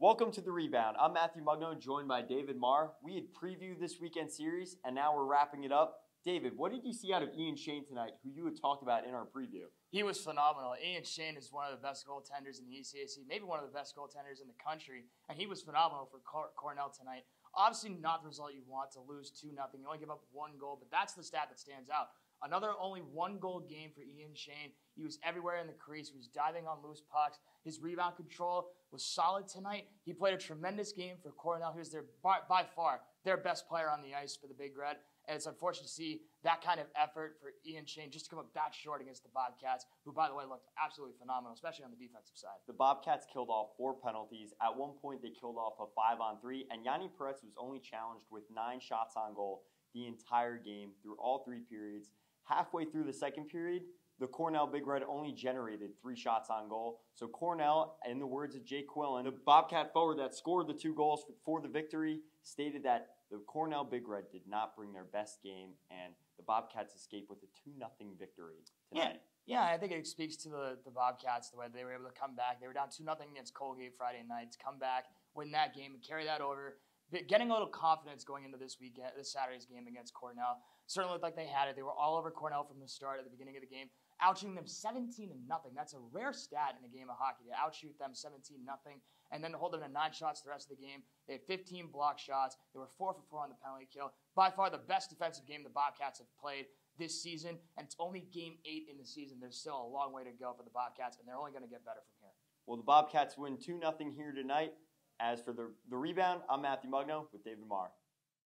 Welcome to the rebound. I'm Matthew Mugno, joined by David Marr. We had previewed this weekend series, and now we're wrapping it up. David, what did you see out of Ian Shane tonight, who you had talked about in our preview? He was phenomenal. Ian Shane is one of the best goaltenders in the ECAC, maybe one of the best goaltenders in the country, and he was phenomenal for Cor- Cornell tonight. Obviously, not the result you want to lose 2 nothing. You only give up one goal, but that's the stat that stands out. Another only one goal game for Ian Shane. He was everywhere in the crease. He was diving on loose pucks. His rebound control was solid tonight. He played a tremendous game for Cornell. He was their by, by far their best player on the ice for the Big Red. And it's unfortunate to see that kind of effort for Ian Shane just to come up that short against the Bobcats, who, by the way, looked absolutely phenomenal, especially on the defensive side. The Bobcats killed off four penalties. At one point, they killed off a five on three, and Yaniv Perets was only challenged with nine shots on goal the entire game through all three periods. Halfway through the second period, the Cornell Big Red only generated three shots on goal. So Cornell, in the words of Jake Quillan, the Bobcat forward that scored the two goals for the victory, stated that the Cornell Big Red did not bring their best game, and the Bobcats escaped with a 2 0 victory tonight. Yeah, yeah, I think it speaks to the, the Bobcats the way they were able to come back. They were down 2 0 against Colgate Friday night, come back, win that game, and carry that over. Getting a little confidence going into this weekend, this Saturday's game against Cornell. Certainly looked like they had it. They were all over Cornell from the start at the beginning of the game outshooting them 17 to nothing. That's a rare stat in a game of hockey to outshoot them 17 nothing, and then hold them to nine shots the rest of the game. They had 15 block shots. They were four for four on the penalty kill. By far the best defensive game the Bobcats have played this season, and it's only game eight in the season. There's still a long way to go for the Bobcats, and they're only going to get better from here. Well, the Bobcats win 2 0 here tonight. As for the, the rebound, I'm Matthew Mugno with David Marr.